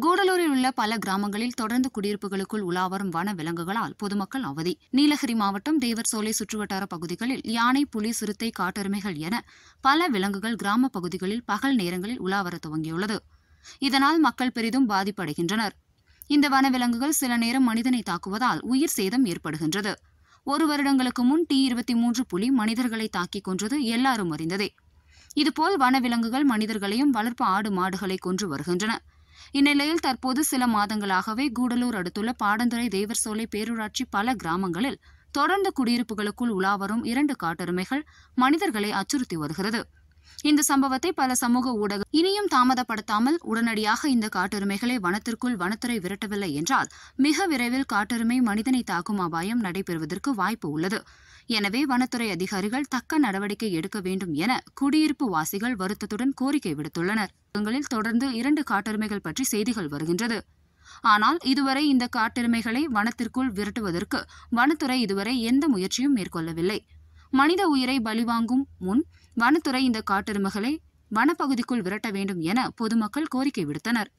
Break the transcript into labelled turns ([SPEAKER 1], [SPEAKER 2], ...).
[SPEAKER 1] கூடலூரில் உள்ள பல கிராமங்களில் தொடர்ந்து குடியிருப்புகளுக்குள் உலாவரும் வன விலங்குகளால் பொதுமக்கள் அவதி. நீலகிரி மாவட்டம் தேவர்சோலை சுற்றுவட்டார பகுதிகளில் யானை புலி சிறுத்தை காட்டெருமைகள் என பல விலங்குகள் கிராம பகுதிகளில் பகல் நேரங்களில் உலாவர துவங்கியுள்ளது. இதனால் மக்கள் பெரிதும் பாதிப்படைகின்றனர். இந்த வனவிலங்குகள் சில நேரம் மனிதனை தாக்குவதால் உயிர் சேதம் ஏற்படுகின்றது. ஒரு வருடங்களுக்கு முன் டி இருபத்தி மூன்று புலி மனிதர்களை தாக்கிக் கொன்றது எல்லாரும் அறிந்ததே. இதுபோல் வனவிலங்குகள் மனிதர்களையும் வளர்ப்பு ஆடு மாடுகளை கொன்று வருகின்றன. இந்நிலையில் தற்போது சில மாதங்களாகவே கூடலூர் அடுத்துள்ள பாடந்துறை தேவர்சோலை பேரூராட்சி பல கிராமங்களில் தொடர்ந்து குடியிருப்புகளுக்குள் உலாவரும் இரண்டு காட்டெருமைகள் மனிதர்களை அச்சுறுத்தி வருகிறது. இந்த சம்பவத்தை பல சமூக ஊடக இனியும் தாமதப்படுத்தாமல் உடனடியாக இந்த காட்டெருமைகளை வனத்திற்குள் வனத்துறை விரட்டவில்லை என்றால் மிக விரைவில் காட்டெருமை மனிதனை தாக்கும் அபாயம் நடைபெறுவதற்கு வாய்ப்பு உள்ளது. எனவே வனத்துறை அதிகாரிகள் தக்க நடவடிக்கை எடுக்க வேண்டும் என குடியிருப்பு வாசிகள் வருத்தத்துடன் கோரிக்கை விடுத்துள்ளனர். பக்கங்களில் தொடர்ந்து இரண்டு காட்டெருமைகள் பற்றி செய்திகள் வருகின்றது. ஆனால் இதுவரை இந்த காட்டெருமைகளை வனத்திற்குள் விரட்டுவதற்கு வனத்துறை இதுவரை எந்த முயற்சியும் மேற்கொள்ளவில்லை. மனித உயிரை பலிவாங்கும் முன் வனத்துறை இந்த காட்டெருமைகளை வனப்பகுதிக்குள் விரட்ட வேண்டும் என பொதுமக்கள் கோரிக்கை விடுத்தனர்.